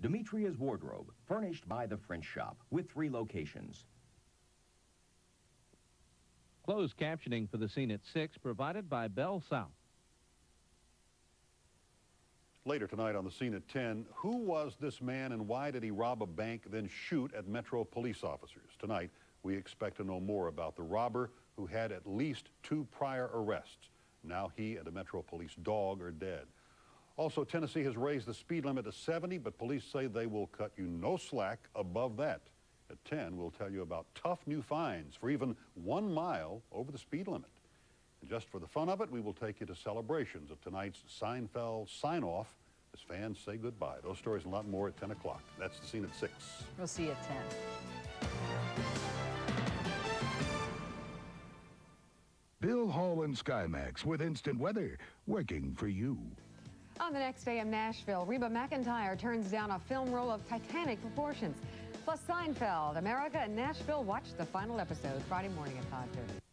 Demetria's Wardrobe, furnished by the French Shop, with three locations. Closed captioning for the scene at 6 provided by Bell South. Later tonight on the scene at 10, who was this man and why did he rob a bank then shoot at Metro police officers? Tonight, we expect to know more about the robber who had at least two prior arrests. Now he and a Metro police dog are dead. Also, Tennessee has raised the speed limit to 70, but police say they will cut you no slack above that. At 10, we'll tell you about tough new fines for even one mile over the speed limit. And just for the fun of it, we will take you to celebrations of tonight's Seinfeld sign-off as fans say goodbye. Those stories and a lot more at 10 o'clock. That's the scene at 6. We'll see you at 10. Bill Hall and SkyMax with instant weather, working for you. On the next day in Nashville, Reba McEntire turns down a film role of titanic proportions. Plus Seinfeld, America and Nashville watch the final episode Friday morning at 5.30.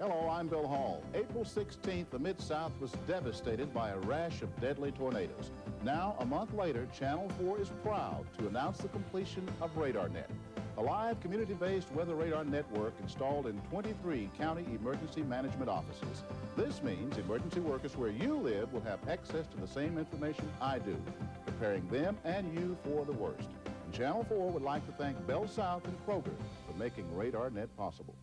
Hello, I'm Bill Hall. April 16th, the Mid-South was devastated by a rash of deadly tornadoes. Now, a month later, Channel 4 is proud to announce the completion of RadarNet, a live community-based weather radar network installed in 23 county emergency management offices. This means emergency workers where you live will have access to the same information I do, preparing them and you for the worst. And Channel 4 would like to thank Bell South and Kroger for making RadarNet possible.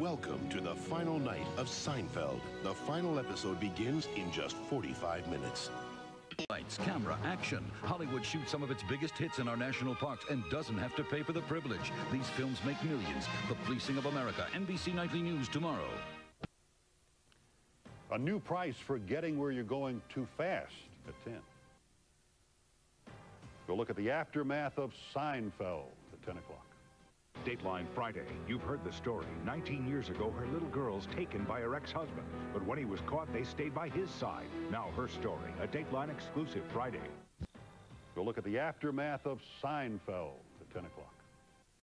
Welcome to the final night of Seinfeld. The final episode begins in just 45 minutes. Lights, camera, action. Hollywood shoots some of its biggest hits in our national parks and doesn't have to pay for the privilege. These films make millions. The Policing of America. NBC Nightly News tomorrow. A new price for getting where you're going too fast at 10. Go look at the aftermath of Seinfeld at 10 o'clock. Dateline Friday. You've heard the story. 19 years ago, her little girl's taken by her ex-husband. But when he was caught, they stayed by his side. Now her story. A Dateline exclusive Friday. We'll look at the aftermath of Seinfeld at 10 o'clock.